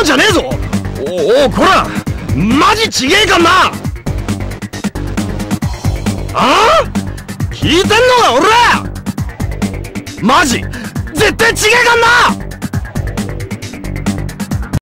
なんじゃねえぞ。おおこら。マジちげえかんな。ああ？聞いてんのか俺マジ絶対ちげえかんな。